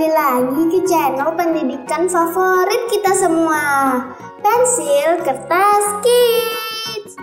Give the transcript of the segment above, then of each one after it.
Kembali lagi ke channel pendidikan favorit kita semua. Pensil Kertas Kids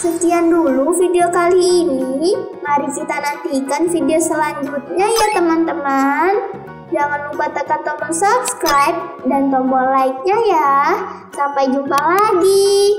Sekian dulu video kali ini. Mari kita nantikan video selanjutnya ya teman-teman. Jangan lupa tekan tombol subscribe dan tombol like-nya ya. Sampai jumpa lagi.